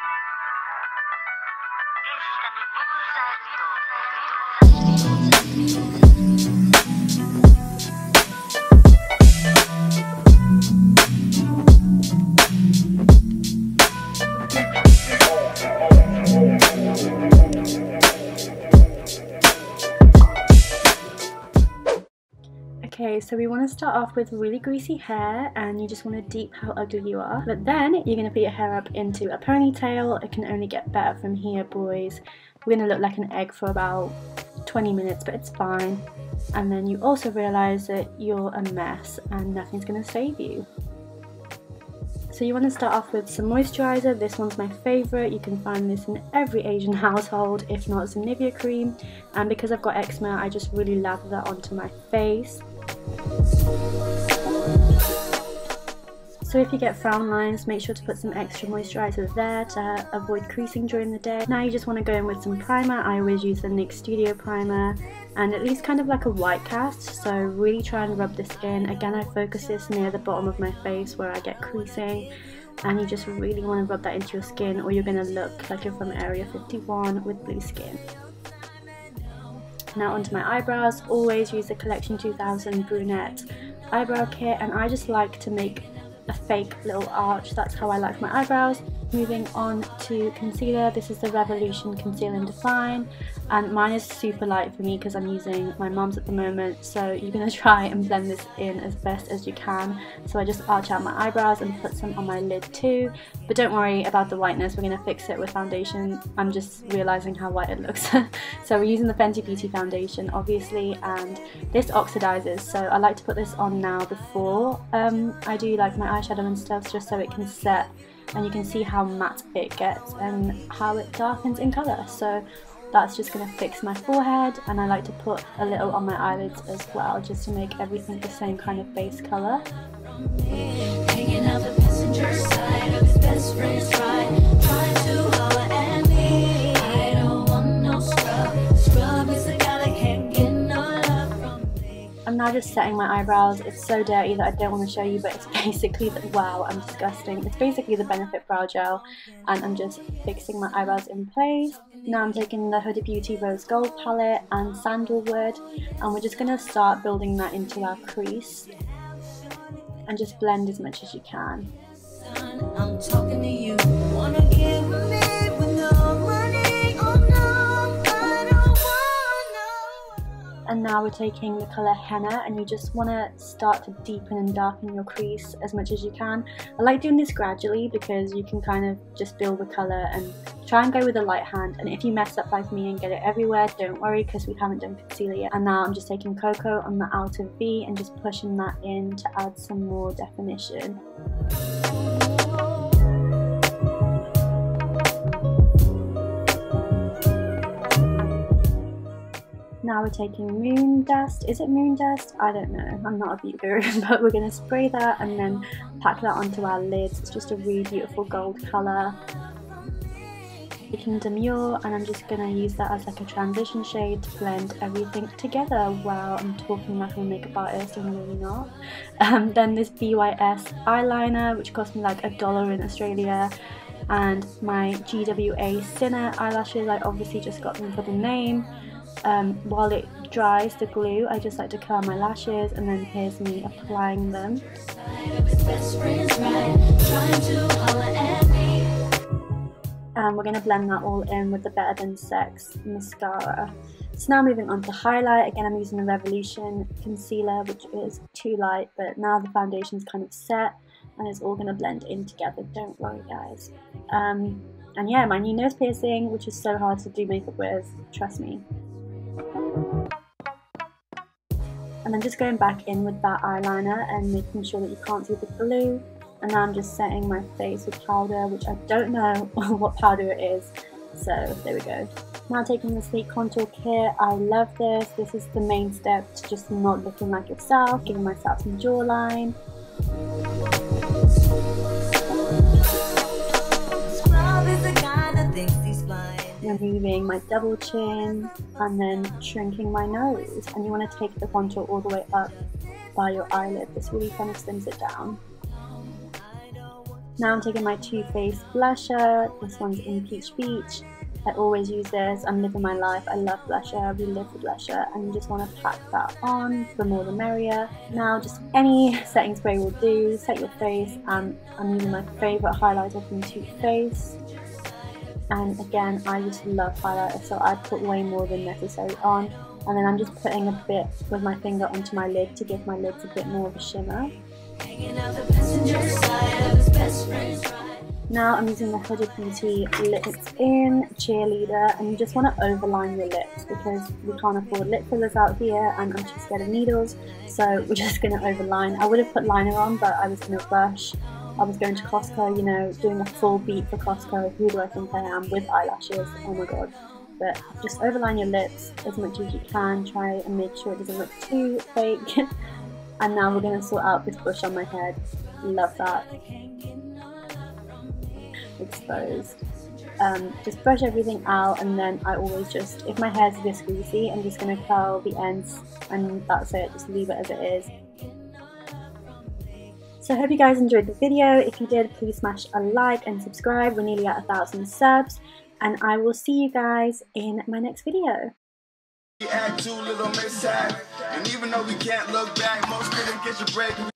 現実的にニューサイズ so we want to start off with really greasy hair and you just want to deep how ugly you are. But then you're going to put your hair up into a ponytail. It can only get better from here, boys. We're going to look like an egg for about 20 minutes, but it's fine. And then you also realize that you're a mess and nothing's going to save you. So you want to start off with some moisturizer. This one's my favorite. You can find this in every Asian household, if not a Nivea cream. And because I've got eczema, I just really lather that onto my face. So if you get frown lines, make sure to put some extra moisturiser there to avoid creasing during the day. Now you just want to go in with some primer. I always use the NYX Studio Primer and at least kind of like a white cast. So really try and rub this in. Again, I focus this near the bottom of my face where I get creasing and you just really want to rub that into your skin or you're going to look like you're from Area 51 with blue skin. Now onto my eyebrows, always use the Collection 2000 Brunette eyebrow kit and I just like to make a fake little arch, that's how I like my eyebrows. Moving on to concealer, this is the Revolution Conceal and Define and mine is super light for me because I'm using my mum's at the moment so you're going to try and blend this in as best as you can. So I just arch out my eyebrows and put some on my lid too but don't worry about the whiteness, we're going to fix it with foundation. I'm just realising how white it looks. so we're using the Fenty Beauty foundation obviously and this oxidizes so I like to put this on now before um, I do like my eyeshadow and stuff just so it can set and you can see how matte it gets and how it darkens in colour. So that's just going to fix my forehead and I like to put a little on my eyelids as well just to make everything the same kind of base colour. Now just setting my eyebrows. It's so dirty that I don't want to show you, but it's basically, the, wow, I'm disgusting. It's basically the Benefit Brow Gel, and I'm just fixing my eyebrows in place. Now I'm taking the Huda Beauty Rose Gold palette and Sandalwood, and we're just going to start building that into our crease. And just blend as much as you can. And now we're taking the colour henna and you just want to start to deepen and darken your crease as much as you can. I like doing this gradually because you can kind of just build the colour and try and go with a light hand and if you mess up like me and get it everywhere don't worry because we haven't done concealer yet. And now I'm just taking Cocoa on the outer V and just pushing that in to add some more definition. Now we're taking moon dust. Is it moon dust? I don't know. I'm not a beauty guru, but we're going to spray that and then pack that onto our lids. It's just a really beautiful gold colour. Taking Demure and I'm just going to use that as like a transition shade to blend everything together while I'm talking like a makeup artist and really not. Um, then this BYS eyeliner which cost me like a dollar in Australia and my GWA Sinner eyelashes. I obviously just got them for the name. Um, while it dries the glue I just like to curl my lashes and then here's me applying them. And we're going to blend that all in with the Better Than Sex mascara. So now moving on to highlight. Again I'm using the Revolution concealer which is too light but now the foundation is kind of set and it's all going to blend in together don't worry guys. Um, and yeah my new nose piercing which is so hard to do makeup with trust me. And I'm just going back in with that eyeliner and making sure that you can't see the glue. And now I'm just setting my face with powder which I don't know what powder it is. So there we go. Now taking the Sleek Contour Kit, I love this. This is the main step to just not looking like yourself, giving myself some jawline. Removing my double chin and then shrinking my nose and you want to take the contour all the way up by your eyelid this really kind of slims it down Now I'm taking my Too Faced blusher. This one's in Peach Beach. I always use this. I'm living my life. I love blusher. We live for blusher. And you just want to pack that on. The more the merrier. Now just any setting spray will do. Set your face. And I'm using my favourite highlighter from Too Faced. And again, I just love highlighter. So I put way more than necessary on. And then I'm just putting a bit with my finger onto my lid to give my lids a bit more of a shimmer. Now I'm using the Huda Beauty Lips In Cheerleader and you just want to overline your lips because we can't afford lip fillers out here and I'm just scared of needles so we're just going to overline. I would have put liner on but I was in a rush. I was going to Costco, you know, doing a full beat for Costco. Who do I think I am with eyelashes? Oh my god. But just overline your lips as much as you can. Try and make sure it doesn't look too fake. And now we're going to sort out this brush on my head. Love that. Exposed. Um, just brush everything out and then I always just, if my hair's a bit greasy, I'm just going to curl the ends and that's it, just leave it as it is. So I hope you guys enjoyed the video. If you did, please smash a like and subscribe. We're nearly at a thousand subs and I will see you guys in my next video. We act too little. And even though we can't look back, most couldn't get your break.